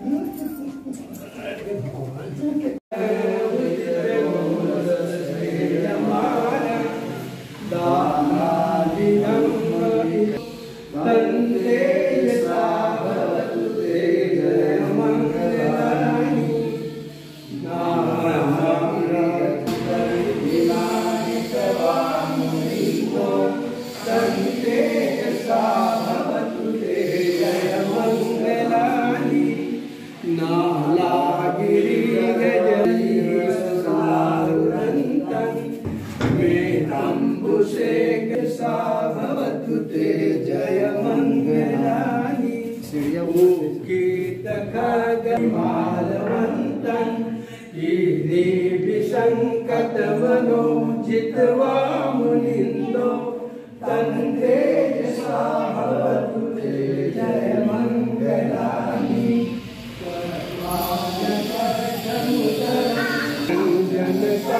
ちょっと待って。जय मङ्गलानि। श्रियमुर्तकलवन्तो तन्ते साहवतु ते जय मङ्गलानि। जनता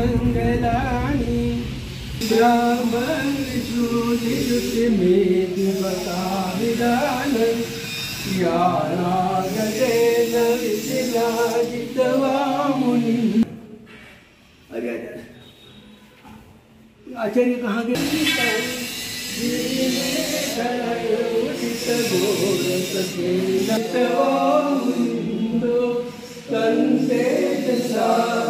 जय मङ्गलानि ब्राह्मणिषुनिरुतिमेदिवताविदानं या नागतेन विशिलाजितवा मुनिम् अरे आचार्य कहाँ भवतु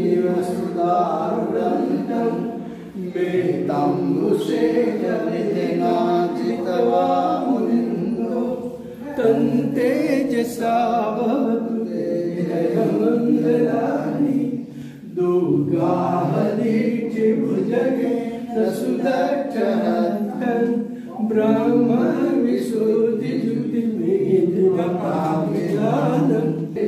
जसा भवतु ते जय मङ्गलानि दुर्गाहरीचि भुजगे सुदक्षहस्तन् ब्रह्म विशुद्धिजुतिमेधिवकामिदानं ते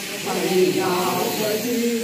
Aina puajii.